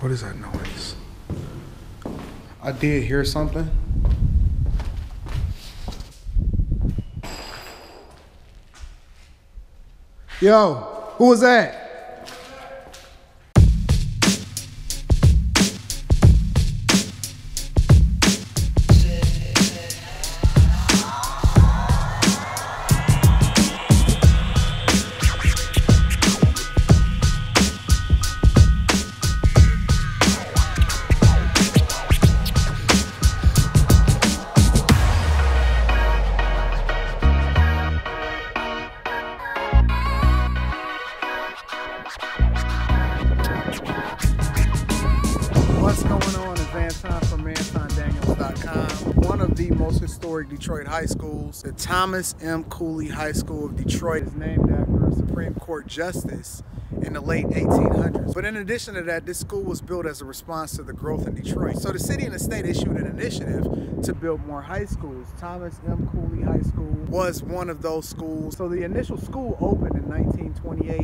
What is that noise? I did hear something. Yo, who was that? Historic Detroit high schools, the Thomas M. Cooley High School of Detroit, is named after a Supreme Court justice in the late 1800s. But in addition to that, this school was built as a response to the growth in Detroit. So the city and the state issued an initiative to build more high schools. Thomas M. Cooley High School was one of those schools. So the initial school opened in 1928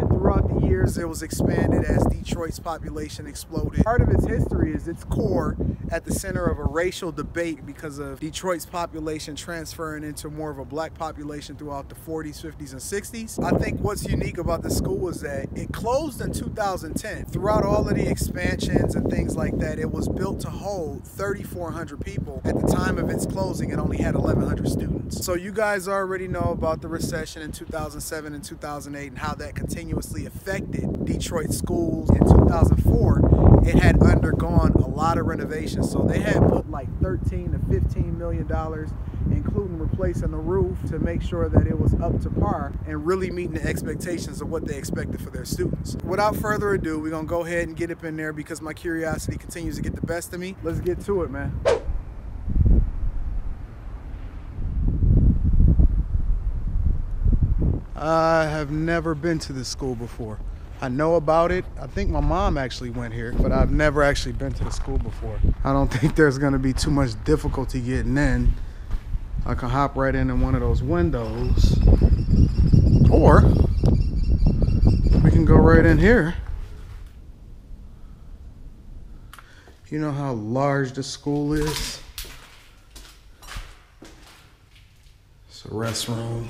and throughout the years it was expanded as Detroit's population exploded. Part of its history is its core at the center of a racial debate because of Detroit's population transferring into more of a black population throughout the 40s, 50s, and 60s. I think what's unique about the school is that it closed in 2010. Throughout all of the expansions and things like that, it was built to hold 3,400 people. At the time of its closing, it only had 1,100 students. So you guys already know about the recession in 2007 and 2008 and how that affected Detroit schools. In 2004, it had undergone a lot of renovations. So they had put like 13 to 15 million dollars including replacing the roof to make sure that it was up to par and really meeting the expectations of what they expected for their students. Without further ado, we're gonna go ahead and get up in there because my curiosity continues to get the best of me. Let's get to it, man. I have never been to this school before. I know about it. I think my mom actually went here, but I've never actually been to the school before. I don't think there's gonna be too much difficulty getting in. I can hop right in in one of those windows. Or we can go right in here. You know how large the school is? It's a restroom.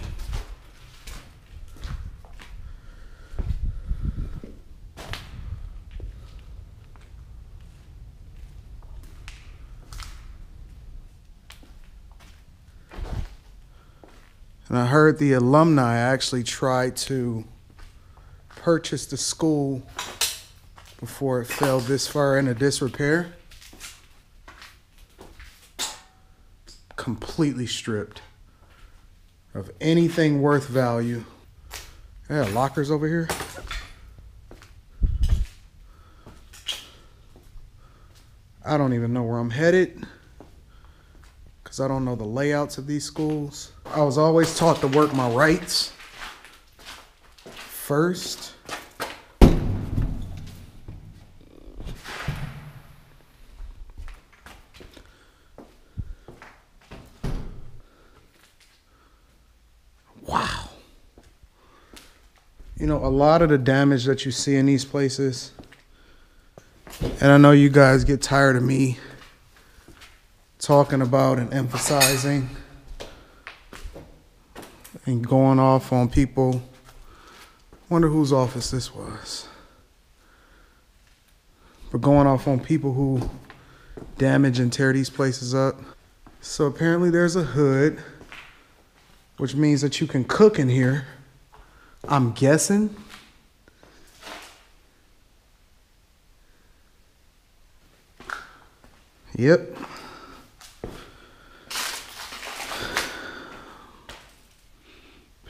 And I heard the alumni actually tried to purchase the school before it fell this far into disrepair. Completely stripped of anything worth value. Yeah, lockers over here. I don't even know where I'm headed because I don't know the layouts of these schools. I was always taught to work my rights first. Wow. You know, a lot of the damage that you see in these places, and I know you guys get tired of me talking about and emphasizing and going off on people. Wonder whose office this was. But going off on people who damage and tear these places up. So apparently there's a hood, which means that you can cook in here. I'm guessing. Yep.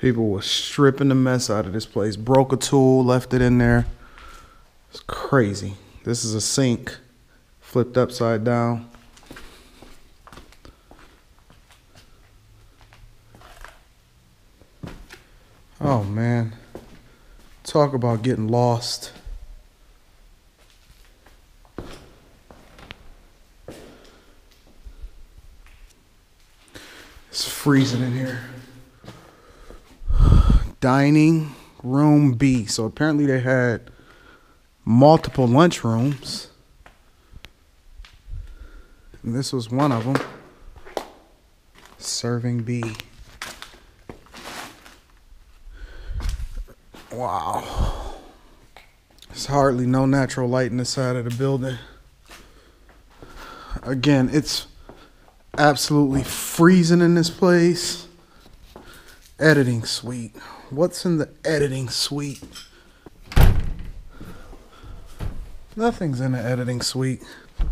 People were stripping the mess out of this place. Broke a tool, left it in there. It's crazy. This is a sink flipped upside down. Oh man. Talk about getting lost. It's freezing in here dining room B. So apparently they had multiple lunchrooms. And this was one of them. Serving B. Wow. There's hardly no natural light in the side of the building. Again, it's absolutely freezing in this place. Editing suite. What's in the editing suite? Nothing's in the editing suite.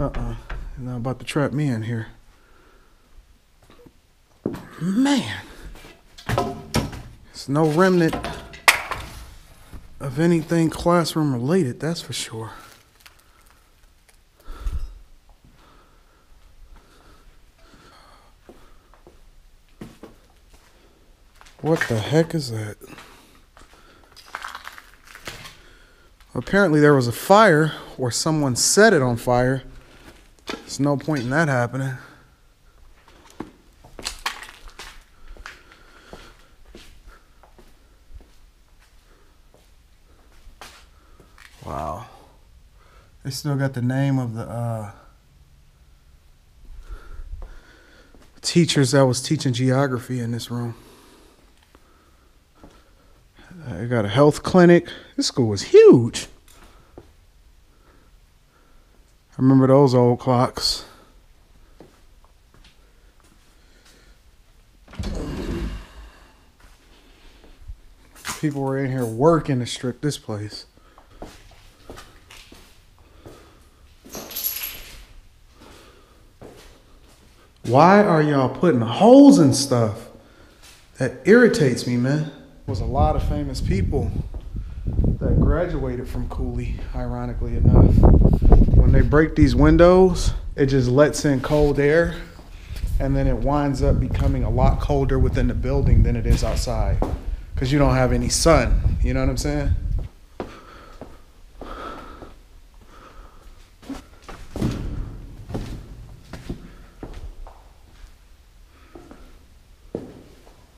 Uh-uh. You're not about to trap me in here. Man. There's no remnant of anything classroom related, that's for sure. What the heck is that? Apparently, there was a fire or someone set it on fire. There's no point in that happening. Wow. They still got the name of the uh, teachers that was teaching geography in this room. I got a health clinic. This school was huge. I remember those old clocks. People were in here working to strip this place. Why are y'all putting holes in stuff? That irritates me, man. Was a lot of famous people that graduated from Cooley, ironically enough. When they break these windows, it just lets in cold air and then it winds up becoming a lot colder within the building than it is outside because you don't have any sun. You know what I'm saying?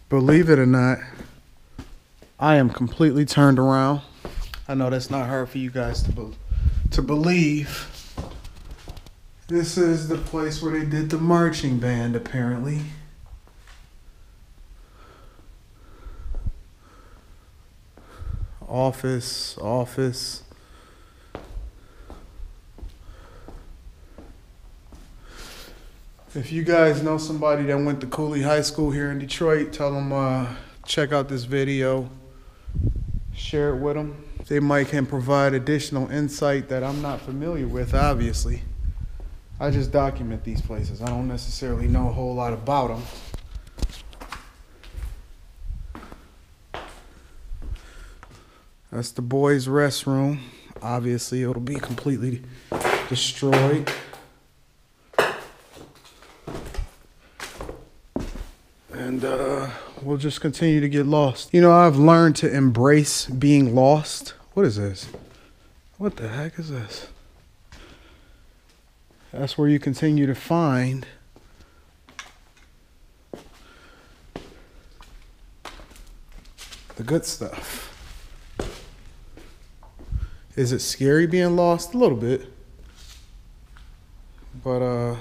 Believe it or not, I am completely turned around. I know that's not hard for you guys to be- to believe. This is the place where they did the marching band, apparently. Office, office. If you guys know somebody that went to Cooley High School here in Detroit, tell them uh, check out this video, share it with them. They might can provide additional insight that I'm not familiar with, obviously. I just document these places. I don't necessarily know a whole lot about them. That's the boys' restroom. Obviously, it'll be completely destroyed. And uh, we'll just continue to get lost. You know, I've learned to embrace being lost. What is this? What the heck is this? That's where you continue to find the good stuff. Is it scary being lost? A little bit. But uh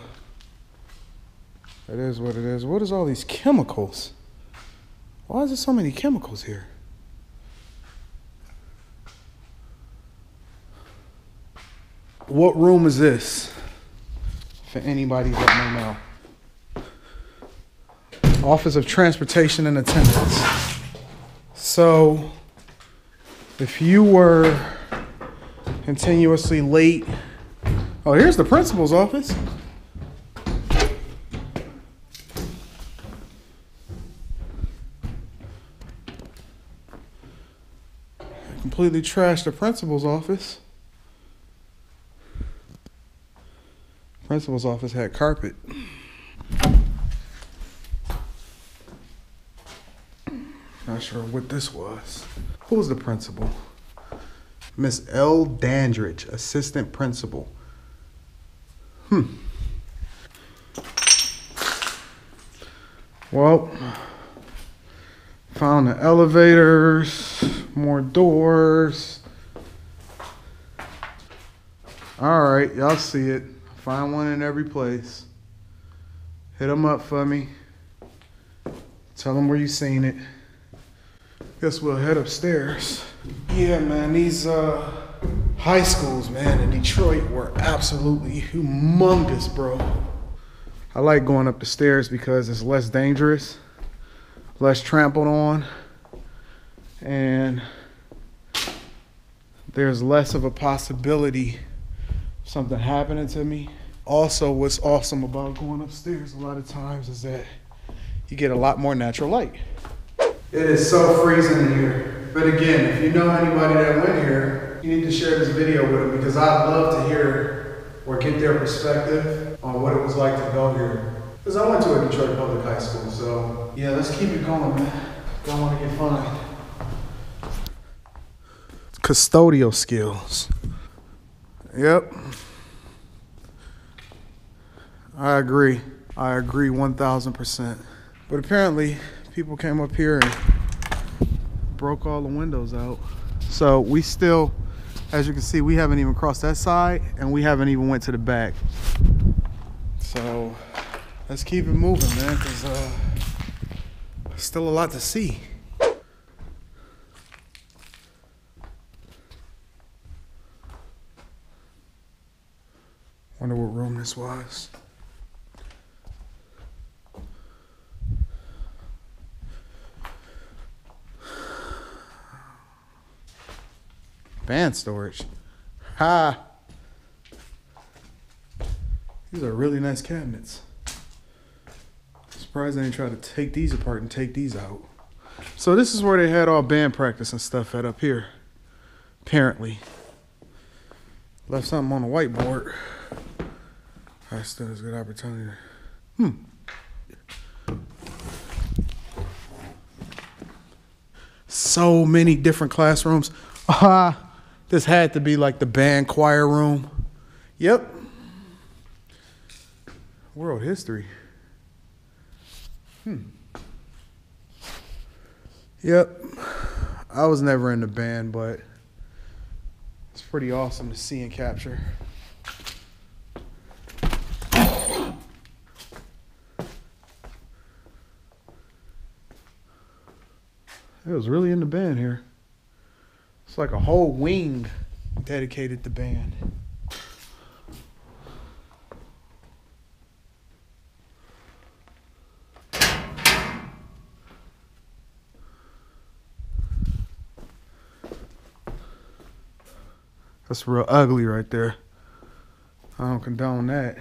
it is what it is. What is all these chemicals? Why is there so many chemicals here? What room is this? For anybody that may know. Office of Transportation and Attendance. So, if you were continuously late, oh, here's the principal's office. Completely trashed the principal's office. Principal's office had carpet. Not sure what this was. Who was the principal? Miss L. Dandridge, assistant principal. Hmm. Well, found the elevators, more doors. All right, y'all see it. Find one in every place. Hit them up for me. Tell them where you seen it. Guess we'll head upstairs. Yeah, man, these uh, high schools, man, in Detroit were absolutely humongous, bro. I like going up the stairs because it's less dangerous, less trampled on, and there's less of a possibility of something happening to me. Also, what's awesome about going upstairs a lot of times is that you get a lot more natural light. It is so freezing in here. But again, if you know anybody that went here, you need to share this video with them because I'd love to hear or get their perspective on what it was like to go here. Because I went to a Detroit public high school, so yeah, let's keep it going, man. Don't want to get fined. Custodial skills. Yep. I agree. I agree 1000%. But apparently, people came up here and broke all the windows out. So we still, as you can see, we haven't even crossed that side and we haven't even went to the back. So let's keep it moving, man, because uh, still a lot to see. Wonder what room this was. Band storage. Ha! These are really nice cabinets. Surprised I didn't try to take these apart and take these out. So this is where they had all band practice and stuff at up here. Apparently. Left something on the whiteboard. Still has a good opportunity. Hmm. So many different classrooms. Ah. This had to be like the band choir room. Yep. World history. Hmm. Yep. I was never in the band, but it's pretty awesome to see and capture. It was really in the band here. It's like a whole wing dedicated to band. That's real ugly right there. I don't condone that.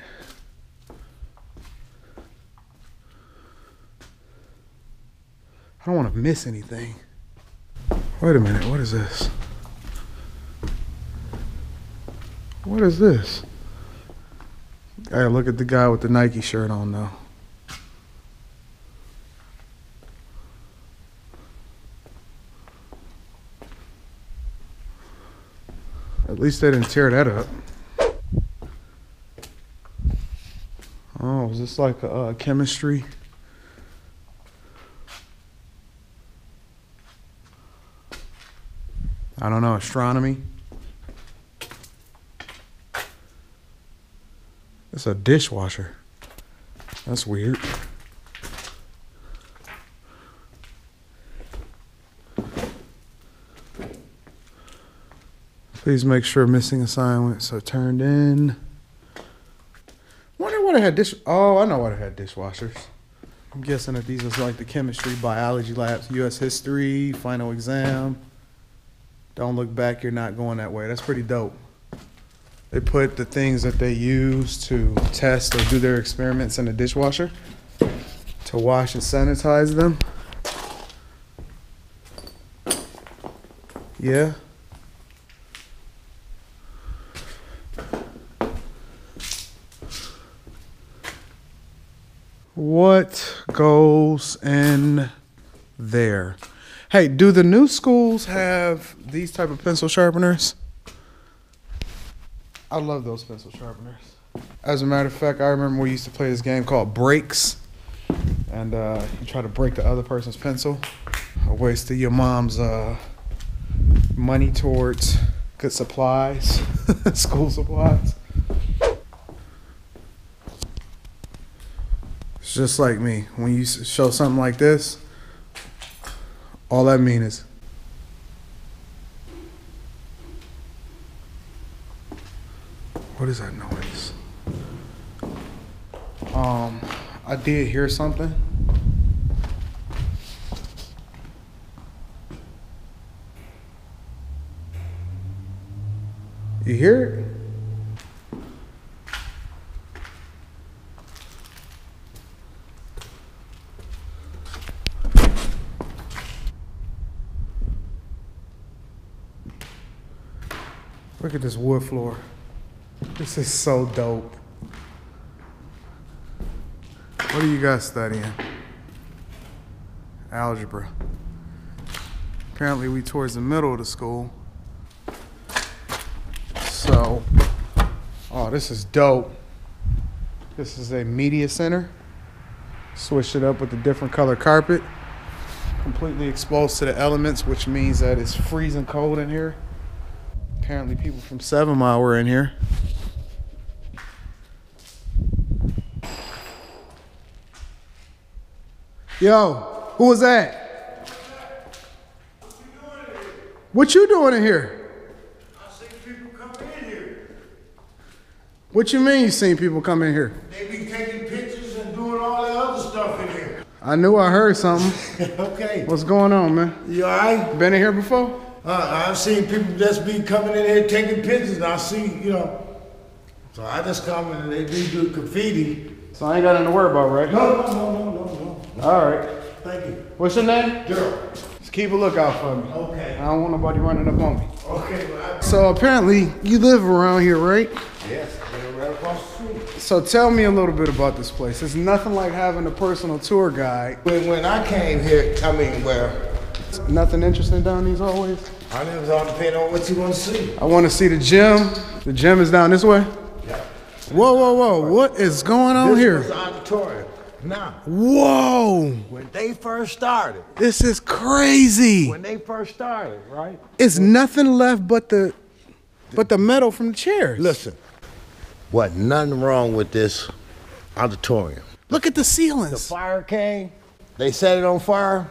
I don't want to miss anything. Wait a minute, what is this? What is this? Hey, look at the guy with the Nike shirt on though. At least they didn't tear that up. Oh, is this like a, a chemistry? I don't know, astronomy? It's a dishwasher. That's weird. Please make sure missing assignments are turned in. Wonder what I had dish. Oh, I know what I had dishwashers. I'm guessing that these are like the chemistry, biology labs, U.S. history, final exam. Don't look back. You're not going that way. That's pretty dope. They put the things that they use to test or do their experiments in the dishwasher to wash and sanitize them. Yeah. What goes in there? Hey, do the new schools have these type of pencil sharpeners? I love those pencil sharpeners. As a matter of fact, I remember we used to play this game called Breaks, and uh, you try to break the other person's pencil. A waste of your mom's uh, money towards Good supplies, school supplies. It's just like me. When you show something like this, all that means is what is that noise? Um, I did hear something. You hear it? Look at this wood floor. This is so dope. What are you guys studying? Algebra. Apparently, we towards the middle of the school. So, oh, this is dope. This is a media center. Switched it up with a different color carpet. Completely exposed to the elements, which means that it's freezing cold in here. Apparently, people from Seven Mile were in here. Yo, who was that? What you doing in here? I see people coming in here. What you mean you seen people come in here? They be taking pictures and doing all that other stuff in here. I knew I heard something. okay. What's going on, man? You alright? Been in here before? Uh, I've seen people just be coming in here taking pictures and I see, you know. So I just come and they do do graffiti. So I ain't got nothing to worry about, right? No, no, no, no, no, no. All right. Thank you. What's your name? Girl. Just keep a lookout for me. Okay. I don't want nobody running up on me. Okay, well, I, So apparently you live around here, right? yes, right across the street. So tell me a little bit about this place. It's nothing like having a personal tour guide. When, when I came here, I mean, well, Nothing interesting down these hallways. I all depending on what you want to see. I want to see the gym. The gym is down this way. Yeah. Whoa, whoa, whoa! What is going on This here? the auditorium. Now, Whoa! when they first started, This is crazy. when they first started, right? It's nothing left but the, but the metal from the chairs. Listen, what nothing wrong with this auditorium. Look at the ceilings. The fire came, they set it on fire,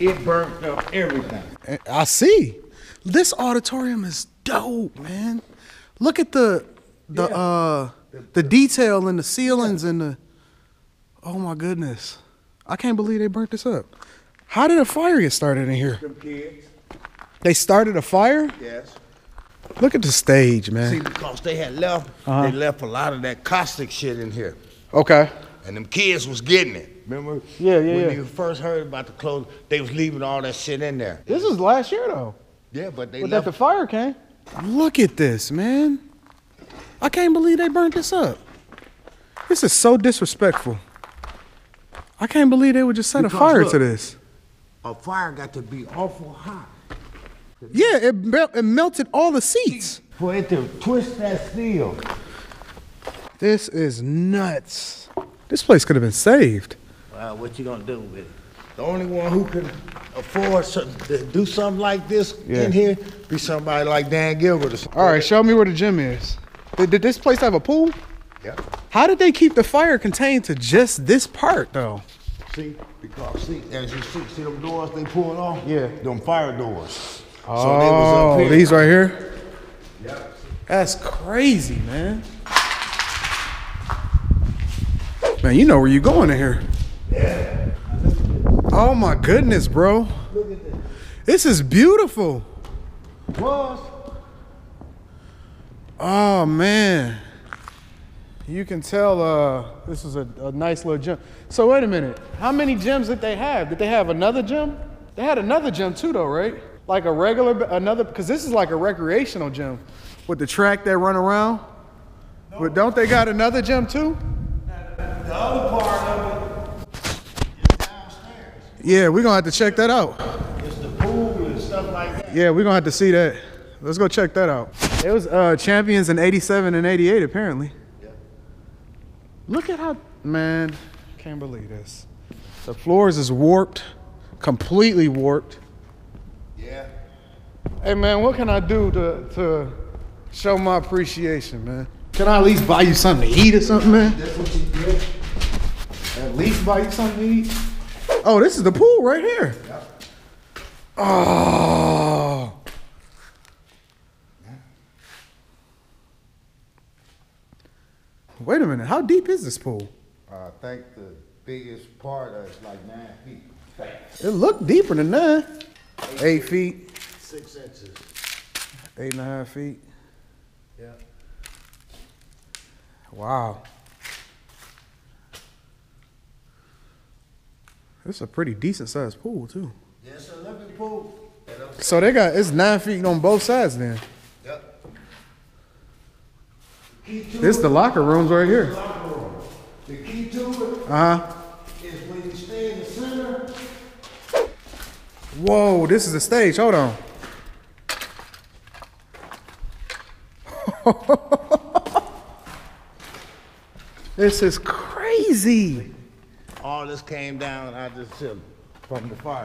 it burnt up everything. I see. This auditorium is dope, man. Look at the the Yeah. uh the detail in the ceilings and the Oh my goodness. I can't believe they burnt this up. How did a fire get started in here? They started a fire? yes. Look at the stage, man. See, because they had left, Uh-huh. they left a lot of that caustic shit in here. Okay. And them kids was getting it. Remember? Yeah, yeah, when yeah. you first heard about the clothes, they was leaving all that shit in there. This was last year though. Yeah, but they But that left. the fire came. Look at this, man. I can't believe they burnt this up. This is so disrespectful. I can't believe they would just set a fire look. to this. a fire got to be awful hot Yeah, it, mel- it melted all the seats. for it to twist that steel. This is nuts. This place could have been saved. Well, what you gonna do with it? The only one who can afford some, to do something like this Yeah. in here be somebody like Dan Gilbert or something. All right, show me where the gym is. Did, did this place have a pool? Yeah. How did they keep the fire contained to just this part, though? See, because see, as you see, see them doors they pulling off? Yeah. Them fire doors. Oh, here. these right here? Yeah. That's crazy, man. You know where you going in here. Yeah. Oh my goodness, bro. Look at this. This is beautiful. Was. Oh man. You can tell uh, this is a, a nice little gym. So wait a minute. How many gyms did they have? Did they have another gym? They had another gym too though, right? Like a regular another because this is like a recreational gym with the track that run around. But don't they got another gym too? The other part of it is downstairs. Yeah, we're gonna have to check that out. It's the pool and stuff like that. Yeah, we're gonna have to see that. Let's go check that out. It was uh, champions in 87 and 88, apparently. Yeah. Look at how, man, can't believe this. The floors is warped, completely warped. Yeah. Hey man, what can I do to to show my appreciation, man? Can I at least buy you something to eat or something, man? That's what you get. At least buy to eat. Oh, this is the pool right here. Oh. Wait a minute. How deep is this pool? I think the biggest part is like nine feet. It looked deeper than that. Eight feet, Six inches. eight and a half feet. Yeah. Wow. This is a pretty decent sized pool too. Yes, a living pool. Yeah, that's- So they got it's nine feet on both sides then. Yep. Key to This it- the locker rooms right here. locker room. The key to it Uh huh. is when you stay in the center. Whoa, this is the stage. Hold on. this is crazy. All this came down out this ceiling from the fire.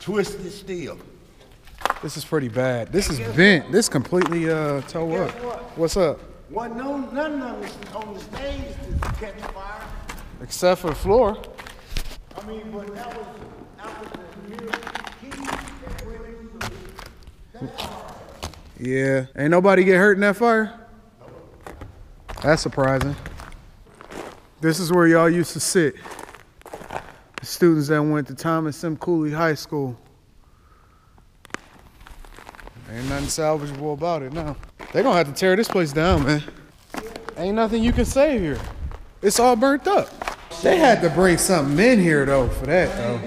Twisted steel. This is pretty bad. This is bent. This completely uh toe up. what? What's up? Wasn't no, none of them on the stage to catch fire. Except for the floor. I mean, but that was, that was the real key that went into that fire. Yeah. Ain't nobody get hurt in that fire? That's surprising. This is where y'all used to sit. The students that went to Thomas M. Cooley High School. Ain't nothing salvageable about it now. They gonna have to tear this place down, man. Ain't nothing you can save here. It's all burnt up. They had to bring something in here though for that though.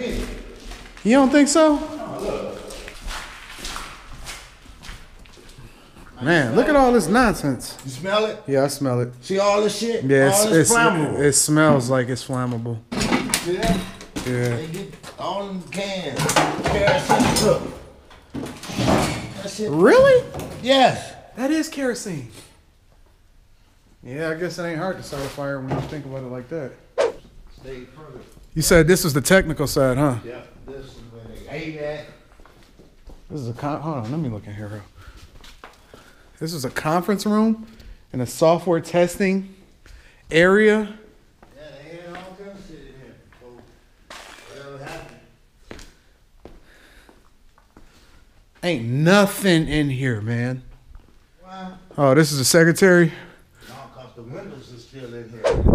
You don't think so? Man, look at all this nonsense. You smell it? Yeah, I smell it. See all this shit? Yeah, it's, all this it's, flammable. it smells like it's flammable. See that? Yeah. They get all them cans. Kerosene. That shit. Really? Yes. That is kerosene. Yeah, I guess it ain't hard to start a fire when you think about it like that. Stay further. You said this was the technical side, huh? Yeah, this is where they ate at. This is a con- hold on, let me look in here. real- This is a conference room and a software testing area. Yeah, they had all kinds of shit in here. So, whatever happened. Ain't nothing in here, man. Well, Oh, this is the secretary. no, cause the windows are still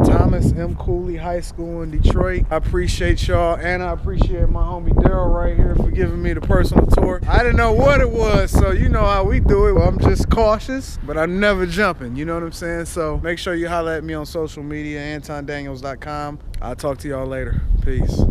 Thomas M. Cooley High School in Detroit. I appreciate y'all, and I appreciate my homie Daryl right here for giving me the personal tour. I didn't know what it was, so you know how we do it. I'm just cautious, but I'm never jumping. You know what I'm saying? So make sure you holler at me on social media, AntonDaniels.com. I'll talk to y'all later. Peace.